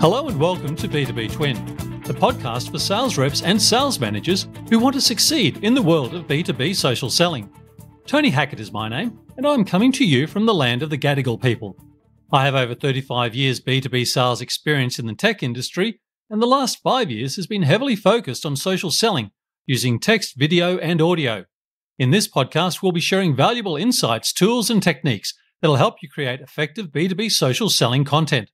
Hello and welcome to B2B Twin, the podcast for sales reps and sales managers who want to succeed in the world of B2B social selling. Tony Hackett is my name, and I'm coming to you from the land of the Gadigal people. I have over 35 years B2B sales experience in the tech industry, and the last five years has been heavily focused on social selling using text, video, and audio. In this podcast, we'll be sharing valuable insights, tools, and techniques that'll help you create effective B2B social selling content.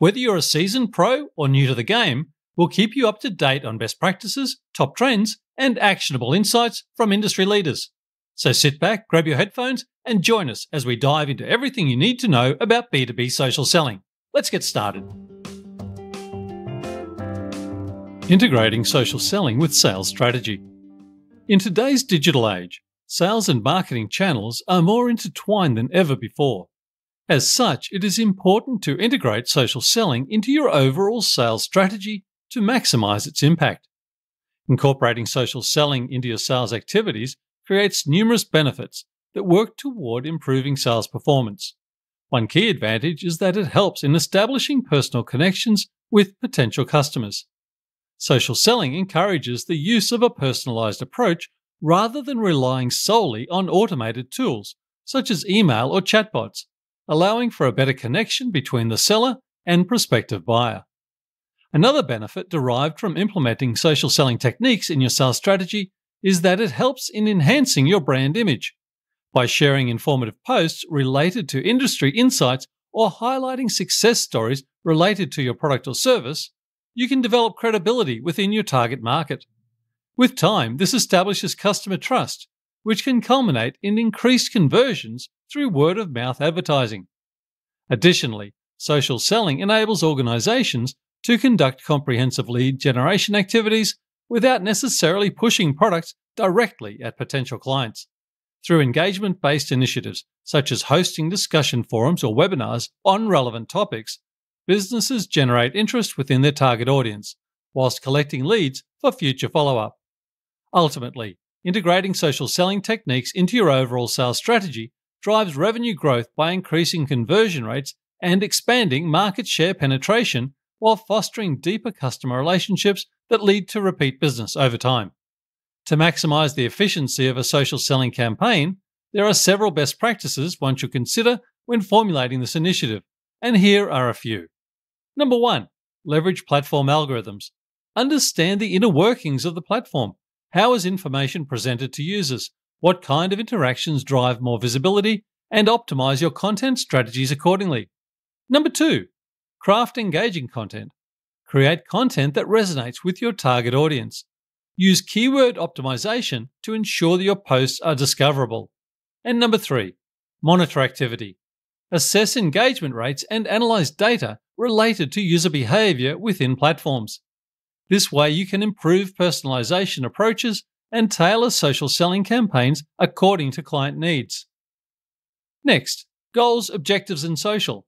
Whether you're a seasoned pro or new to the game, we'll keep you up to date on best practices, top trends, and actionable insights from industry leaders. So sit back, grab your headphones, and join us as we dive into everything you need to know about B2B social selling. Let's get started. Integrating social selling with sales strategy. In today's digital age, sales and marketing channels are more intertwined than ever before. As such, it is important to integrate social selling into your overall sales strategy to maximize its impact. Incorporating social selling into your sales activities creates numerous benefits that work toward improving sales performance. One key advantage is that it helps in establishing personal connections with potential customers. Social selling encourages the use of a personalized approach rather than relying solely on automated tools, such as email or chatbots, allowing for a better connection between the seller and prospective buyer. Another benefit derived from implementing social selling techniques in your sales strategy is that it helps in enhancing your brand image. By sharing informative posts related to industry insights or highlighting success stories related to your product or service, you can develop credibility within your target market. With time, this establishes customer trust, which can culminate in increased conversions through word of mouth advertising. Additionally, social selling enables organizations to conduct comprehensive lead generation activities without necessarily pushing products directly at potential clients. Through engagement based initiatives, such as hosting discussion forums or webinars on relevant topics, businesses generate interest within their target audience, whilst collecting leads for future follow up. Ultimately, integrating social selling techniques into your overall sales strategy drives revenue growth by increasing conversion rates and expanding market share penetration while fostering deeper customer relationships that lead to repeat business over time. To maximize the efficiency of a social selling campaign, there are several best practices one should consider when formulating this initiative, and here are a few. Number one, leverage platform algorithms. Understand the inner workings of the platform. How is information presented to users? What kind of interactions drive more visibility? And optimize your content strategies accordingly. Number two, craft engaging content. Create content that resonates with your target audience. Use keyword optimization to ensure that your posts are discoverable. And number three, monitor activity. Assess engagement rates and analyze data related to user behavior within platforms. This way, you can improve personalization approaches and tailor social selling campaigns according to client needs. Next, goals, objectives, and social.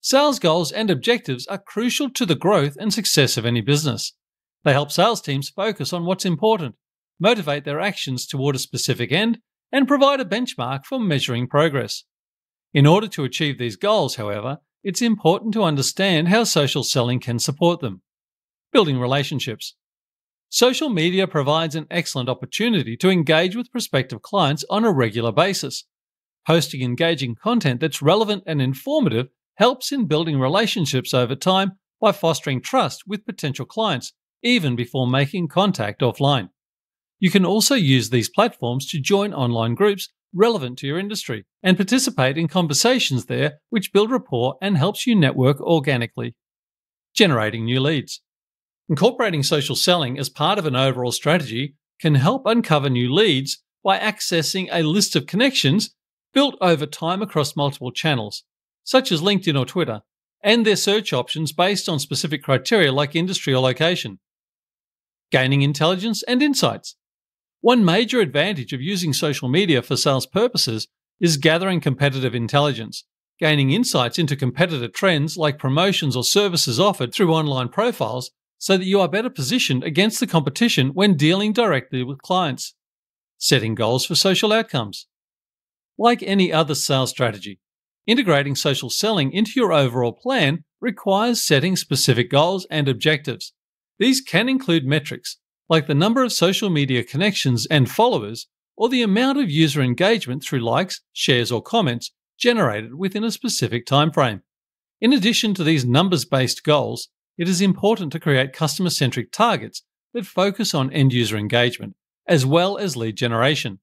Sales goals and objectives are crucial to the growth and success of any business. They help sales teams focus on what's important, motivate their actions toward a specific end, and provide a benchmark for measuring progress. In order to achieve these goals, however, it's important to understand how social selling can support them. Building relationships. Social media provides an excellent opportunity to engage with prospective clients on a regular basis. Posting engaging content that's relevant and informative helps in building relationships over time by fostering trust with potential clients, even before making contact offline. You can also use these platforms to join online groups relevant to your industry and participate in conversations there which build rapport and helps you network organically. Generating new leads. Incorporating social selling as part of an overall strategy can help uncover new leads by accessing a list of connections built over time across multiple channels, such as LinkedIn or Twitter, and their search options based on specific criteria like industry or location. Gaining intelligence and insights. One major advantage of using social media for sales purposes is gathering competitive intelligence, gaining insights into competitor trends like promotions or services offered through online profiles so that you are better positioned against the competition when dealing directly with clients. Setting goals for social outcomes. Like any other sales strategy, integrating social selling into your overall plan requires setting specific goals and objectives. These can include metrics, like the number of social media connections and followers, or the amount of user engagement through likes, shares, or comments generated within a specific timeframe. In addition to these numbers based goals, it is important to create customer centric targets that focus on end user engagement, as well as lead generation.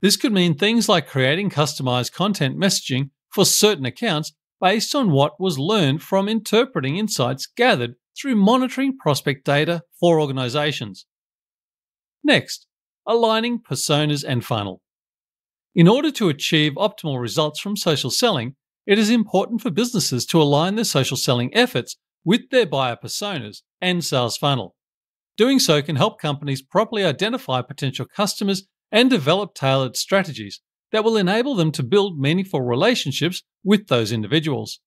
This could mean things like creating customized content messaging for certain accounts based on what was learned from interpreting insights gathered through monitoring prospect data for organizations. Next, aligning personas and funnel. In order to achieve optimal results from social selling, it is important for businesses to align their social selling efforts with their buyer personas and sales funnel. Doing so can help companies properly identify potential customers and develop tailored strategies that will enable them to build meaningful relationships with those individuals.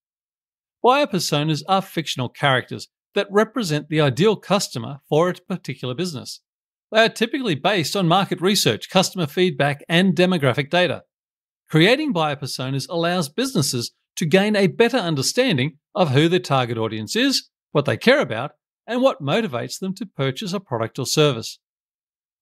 Buyer personas are fictional characters that represent the ideal customer for a particular business. They are typically based on market research, customer feedback, and demographic data. Creating buyer personas allows businesses to gain a better understanding of who their target audience is, what they care about, and what motivates them to purchase a product or service.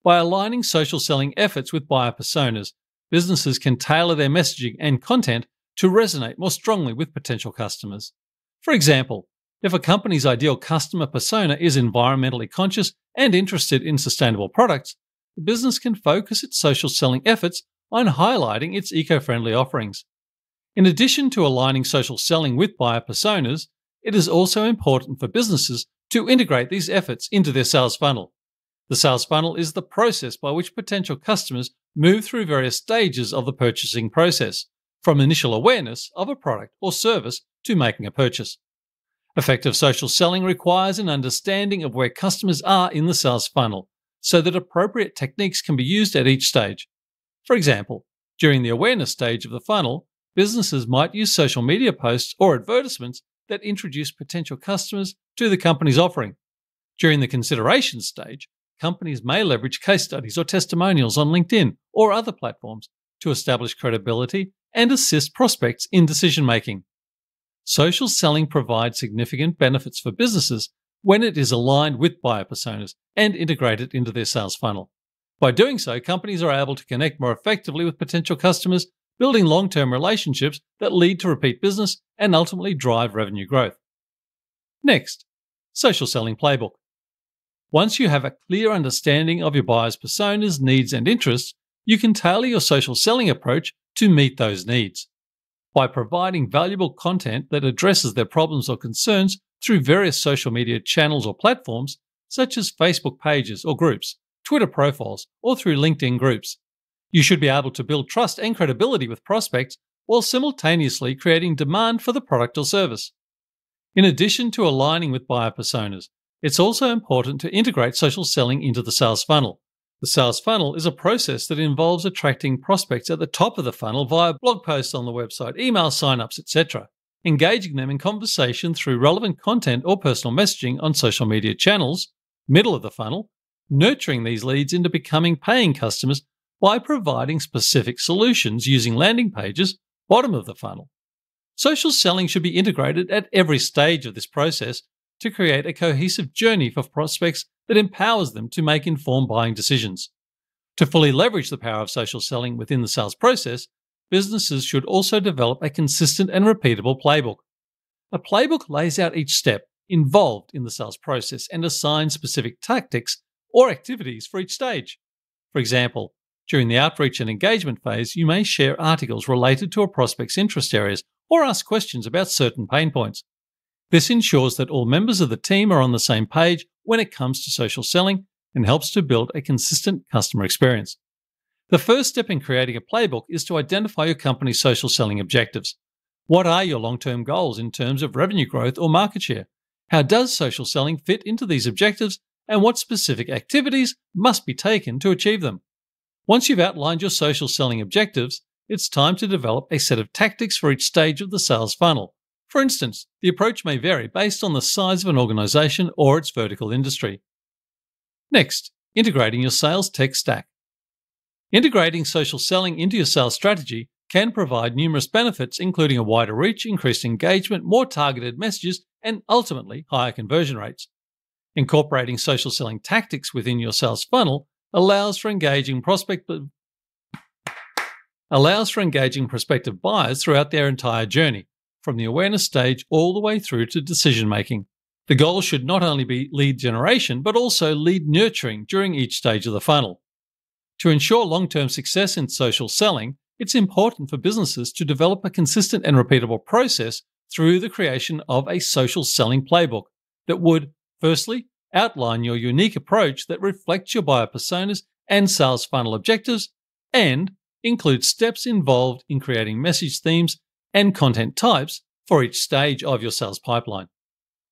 By aligning social selling efforts with buyer personas, businesses can tailor their messaging and content to resonate more strongly with potential customers. For example, if a company's ideal customer persona is environmentally conscious and interested in sustainable products, the business can focus its social selling efforts on highlighting its eco friendly offerings. In addition to aligning social selling with buyer personas, it is also important for businesses to integrate these efforts into their sales funnel. The sales funnel is the process by which potential customers move through various stages of the purchasing process, from initial awareness of a product or service to making a purchase. Effective social selling requires an understanding of where customers are in the sales funnel so that appropriate techniques can be used at each stage. For example, during the awareness stage of the funnel, businesses might use social media posts or advertisements that introduce potential customers to the company's offering. During the consideration stage, companies may leverage case studies or testimonials on LinkedIn or other platforms to establish credibility and assist prospects in decision making. Social selling provides significant benefits for businesses when it is aligned with buyer personas and integrated into their sales funnel. By doing so, companies are able to connect more effectively with potential customers, building long term relationships that lead to repeat business and ultimately drive revenue growth. Next, social selling playbook. Once you have a clear understanding of your buyer's personas, needs, and interests, you can tailor your social selling approach to meet those needs. By providing valuable content that addresses their problems or concerns through various social media channels or platforms, such as Facebook pages or groups, Twitter profiles, or through LinkedIn groups, you should be able to build trust and credibility with prospects while simultaneously creating demand for the product or service. In addition to aligning with buyer personas, it's also important to integrate social selling into the sales funnel. The sales funnel is a process that involves attracting prospects at the top of the funnel via blog posts on the website, email signups, etc., engaging them in conversation through relevant content or personal messaging on social media channels, middle of the funnel, nurturing these leads into becoming paying customers by providing specific solutions using landing pages, bottom of the funnel. Social selling should be integrated at every stage of this process to create a cohesive journey for prospects that empowers them to make informed buying decisions. To fully leverage the power of social selling within the sales process, businesses should also develop a consistent and repeatable playbook. A playbook lays out each step involved in the sales process and assigns specific tactics or activities for each stage. For example, during the outreach and engagement phase, you may share articles related to a prospect's interest areas or ask questions about certain pain points. This ensures that all members of the team are on the same page when it comes to social selling and helps to build a consistent customer experience. The first step in creating a playbook is to identify your company's social selling objectives. What are your long term goals in terms of revenue growth or market share? How does social selling fit into these objectives? And what specific activities must be taken to achieve them? Once you've outlined your social selling objectives, it's time to develop a set of tactics for each stage of the sales funnel. For instance, the approach may vary based on the size of an organization or its vertical industry. Next, integrating your sales tech stack. Integrating social selling into your sales strategy can provide numerous benefits, including a wider reach, increased engagement, more targeted messages, and ultimately higher conversion rates. Incorporating social selling tactics within your sales funnel allows for engaging prospect allows for engaging prospective buyers throughout their entire journey, from the awareness stage all the way through to decision making. The goal should not only be lead generation, but also lead nurturing during each stage of the funnel. To ensure long term success in social selling, it's important for businesses to develop a consistent and repeatable process through the creation of a social selling playbook that would, firstly, outline your unique approach that reflects your buyer personas and sales funnel objectives, and include steps involved in creating message themes and content types for each stage of your sales pipeline.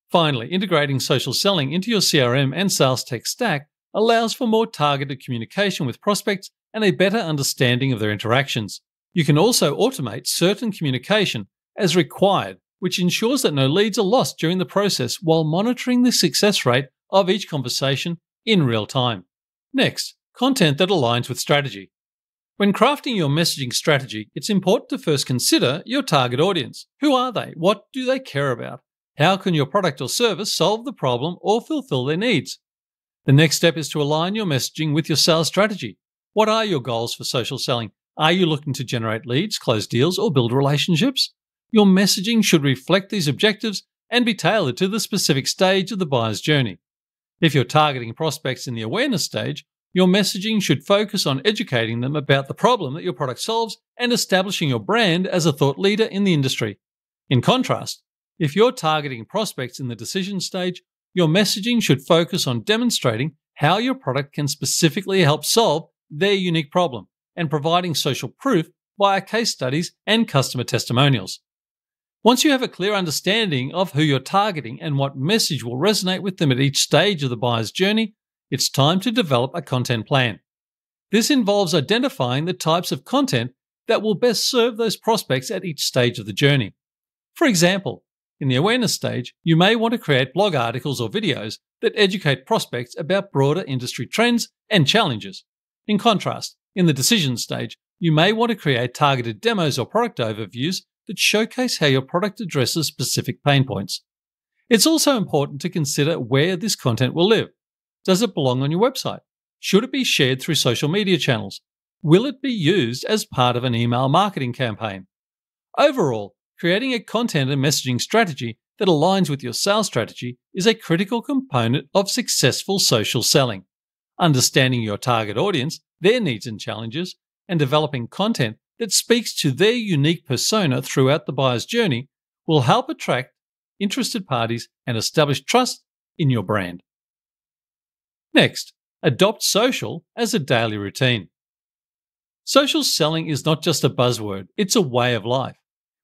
Finally, integrating social selling into your CRM and sales tech stack allows for more targeted communication with prospects and a better understanding of their interactions. You can also automate certain communication as required, which ensures that no leads are lost during the process while monitoring the success rate of each conversation in real time. Next, content that aligns with strategy. When crafting your messaging strategy, it's important to first consider your target audience. Who are they? What do they care about? How can your product or service solve the problem or fulfill their needs? The next step is to align your messaging with your sales strategy. What are your goals for social selling? Are you looking to generate leads, close deals, or build relationships? Your messaging should reflect these objectives and be tailored to the specific stage of the buyer's journey. If you're targeting prospects in the awareness stage, your messaging should focus on educating them about the problem that your product solves and establishing your brand as a thought leader in the industry. In contrast, if you're targeting prospects in the decision stage, your messaging should focus on demonstrating how your product can specifically help solve their unique problem and providing social proof via case studies and customer testimonials. Once you have a clear understanding of who you're targeting and what message will resonate with them at each stage of the buyer's journey, it's time to develop a content plan. This involves identifying the types of content that will best serve those prospects at each stage of the journey. For example, in the awareness stage, you may want to create blog articles or videos that educate prospects about broader industry trends and challenges. In contrast, in the decision stage, you may want to create targeted demos or product overviews that showcase how your product addresses specific pain points. It's also important to consider where this content will live. Does it belong on your website? Should it be shared through social media channels? Will it be used as part of an email marketing campaign? Overall, creating a content and messaging strategy that aligns with your sales strategy is a critical component of successful social selling. Understanding your target audience, their needs and challenges, and developing content that speaks to their unique persona throughout the buyer's journey will help attract interested parties and establish trust in your brand. Next, adopt social as a daily routine. Social selling is not just a buzzword, it's a way of life.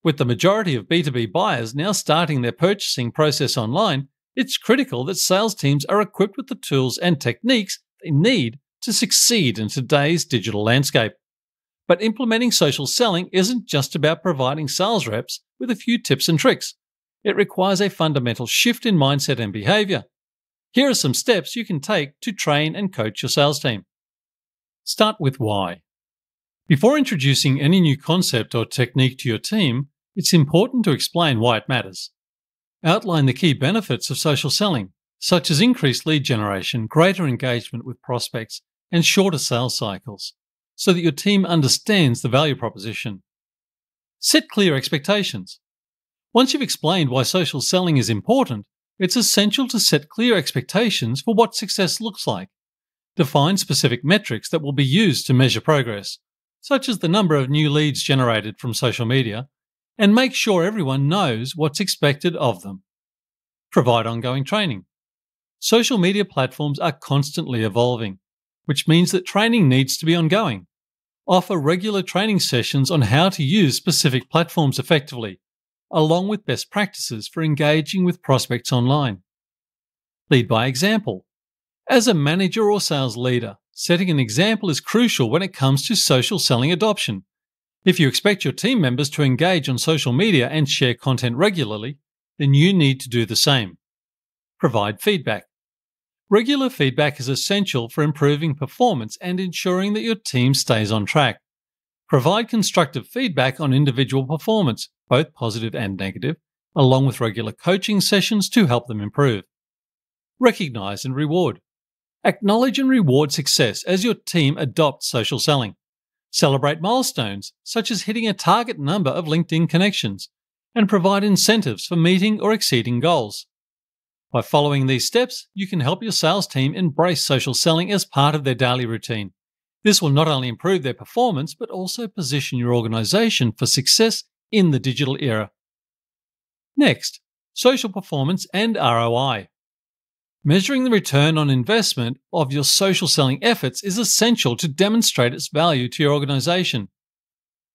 With the majority of B2B buyers now starting their purchasing process online, it's critical that sales teams are equipped with the tools and techniques they need to succeed in today's digital landscape. But implementing social selling isn't just about providing sales reps with a few tips and tricks. It requires a fundamental shift in mindset and behavior here are some steps you can take to train and coach your sales team. Start with why. Before introducing any new concept or technique to your team, it's important to explain why it matters. Outline the key benefits of social selling, such as increased lead generation, greater engagement with prospects, and shorter sales cycles, so that your team understands the value proposition. Set clear expectations. Once you've explained why social selling is important, it's essential to set clear expectations for what success looks like. Define specific metrics that will be used to measure progress, such as the number of new leads generated from social media, and make sure everyone knows what's expected of them. Provide ongoing training. Social media platforms are constantly evolving, which means that training needs to be ongoing. Offer regular training sessions on how to use specific platforms effectively along with best practices for engaging with prospects online. Lead by example. As a manager or sales leader, setting an example is crucial when it comes to social selling adoption. If you expect your team members to engage on social media and share content regularly, then you need to do the same. Provide feedback. Regular feedback is essential for improving performance and ensuring that your team stays on track. Provide constructive feedback on individual performance, both positive and negative, along with regular coaching sessions to help them improve. Recognize and reward. Acknowledge and reward success as your team adopts social selling. Celebrate milestones, such as hitting a target number of LinkedIn connections, and provide incentives for meeting or exceeding goals. By following these steps, you can help your sales team embrace social selling as part of their daily routine. This will not only improve their performance, but also position your organization for success in the digital era. Next, social performance and ROI. Measuring the return on investment of your social selling efforts is essential to demonstrate its value to your organization.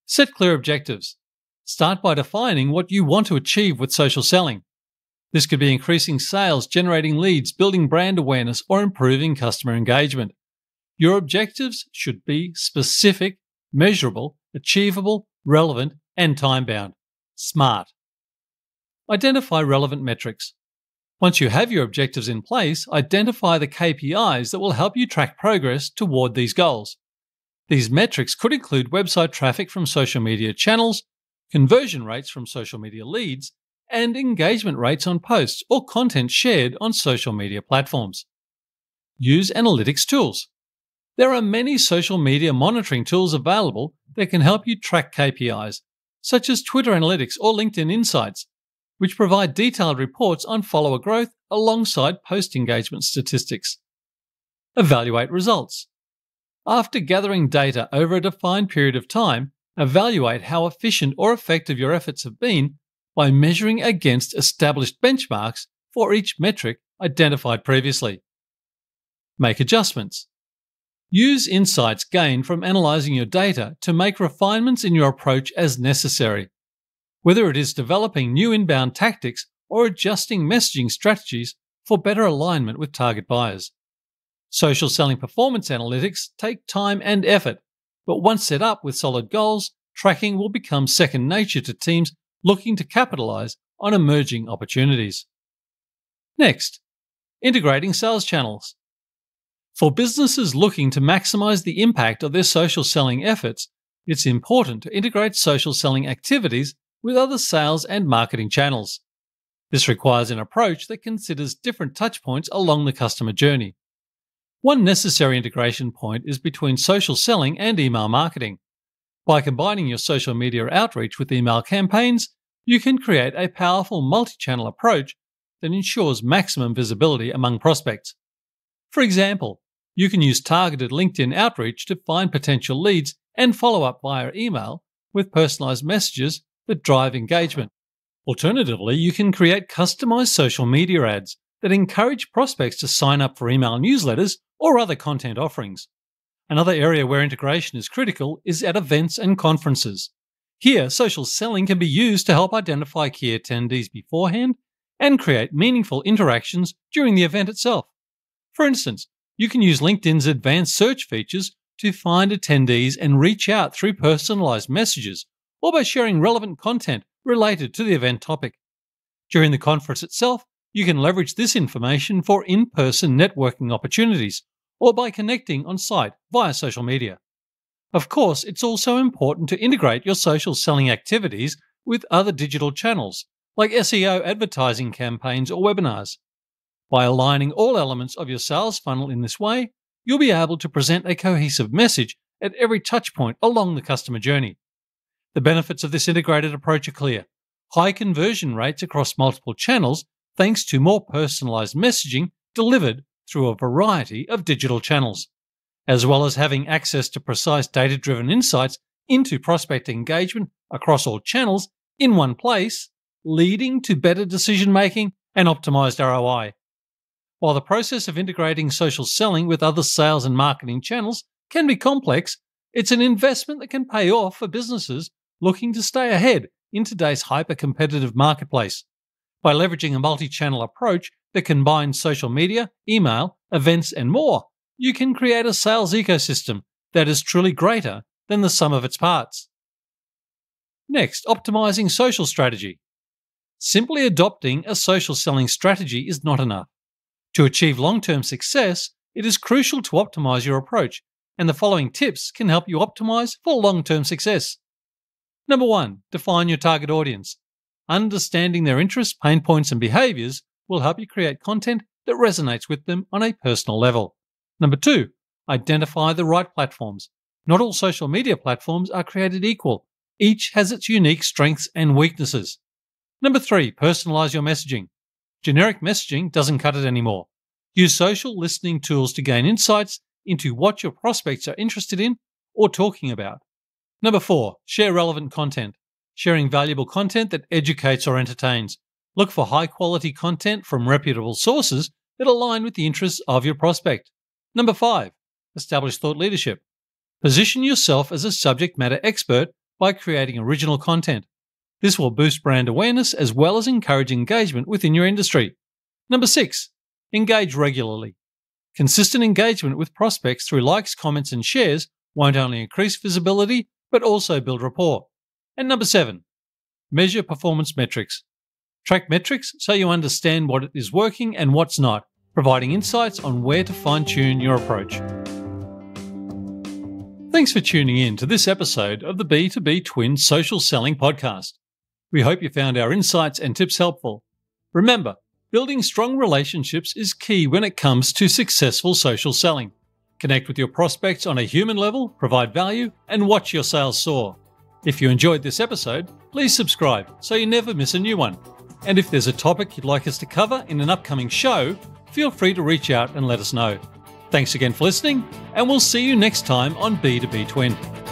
Set clear objectives. Start by defining what you want to achieve with social selling. This could be increasing sales, generating leads, building brand awareness, or improving customer engagement. Your objectives should be specific, measurable, achievable, relevant, and time bound. SMART. Identify relevant metrics. Once you have your objectives in place, identify the KPIs that will help you track progress toward these goals. These metrics could include website traffic from social media channels, conversion rates from social media leads, and engagement rates on posts or content shared on social media platforms. Use analytics tools. There are many social media monitoring tools available that can help you track KPIs, such as Twitter Analytics or LinkedIn Insights, which provide detailed reports on follower growth alongside post engagement statistics. Evaluate results. After gathering data over a defined period of time, evaluate how efficient or effective your efforts have been by measuring against established benchmarks for each metric identified previously. Make adjustments. Use insights gained from analysing your data to make refinements in your approach as necessary whether it is developing new inbound tactics or adjusting messaging strategies for better alignment with target buyers. Social selling performance analytics take time and effort, but once set up with solid goals, tracking will become second nature to teams looking to capitalize on emerging opportunities. Next, integrating sales channels. For businesses looking to maximize the impact of their social selling efforts, it's important to integrate social selling activities with other sales and marketing channels. This requires an approach that considers different touchpoints along the customer journey. One necessary integration point is between social selling and email marketing. By combining your social media outreach with email campaigns, you can create a powerful multi channel approach that ensures maximum visibility among prospects. For example, you can use targeted LinkedIn outreach to find potential leads and follow up via email with personalized messages that drive engagement. Alternatively, you can create customized social media ads that encourage prospects to sign up for email newsletters or other content offerings. Another area where integration is critical is at events and conferences. Here, social selling can be used to help identify key attendees beforehand and create meaningful interactions during the event itself. For instance, you can use LinkedIn's advanced search features to find attendees and reach out through personalized messages or by sharing relevant content related to the event topic. During the conference itself, you can leverage this information for in person networking opportunities or by connecting on site via social media. Of course, it's also important to integrate your social selling activities with other digital channels like SEO advertising campaigns or webinars. By aligning all elements of your sales funnel in this way, you'll be able to present a cohesive message at every touchpoint along the customer journey. The benefits of this integrated approach are clear. High conversion rates across multiple channels thanks to more personalized messaging delivered through a variety of digital channels, as well as having access to precise data driven insights into prospect engagement across all channels in one place, leading to better decision making and optimized ROI. While the process of integrating social selling with other sales and marketing channels can be complex, it's an investment that can pay off for businesses looking to stay ahead in today's hyper competitive marketplace. By leveraging a multi channel approach that combines social media, email, events, and more, you can create a sales ecosystem that is truly greater than the sum of its parts. Next, optimizing social strategy. Simply adopting a social selling strategy is not enough. To achieve long term success, it is crucial to optimize your approach, and the following tips can help you optimize for long term success. Number one, define your target audience. Understanding their interests, pain points, and behaviors will help you create content that resonates with them on a personal level. Number two, identify the right platforms. Not all social media platforms are created equal. Each has its unique strengths and weaknesses. Number three, personalize your messaging. Generic messaging doesn't cut it anymore. Use social listening tools to gain insights into what your prospects are interested in or talking about. Number four, share relevant content. Sharing valuable content that educates or entertains. Look for high quality content from reputable sources that align with the interests of your prospect. Number five, establish thought leadership. Position yourself as a subject matter expert by creating original content. This will boost brand awareness as well as encourage engagement within your industry. Number six, engage regularly. Consistent engagement with prospects through likes, comments, and shares won't only increase visibility, but also build rapport. And number seven, measure performance metrics. Track metrics so you understand what is working and what's not, providing insights on where to fine tune your approach. Thanks for tuning in to this episode of the B2B Twin Social Selling Podcast. We hope you found our insights and tips helpful. Remember, building strong relationships is key when it comes to successful social selling. Connect with your prospects on a human level, provide value, and watch your sales soar. If you enjoyed this episode, please subscribe so you never miss a new one. And if there's a topic you'd like us to cover in an upcoming show, feel free to reach out and let us know. Thanks again for listening, and we'll see you next time on B2B Twin.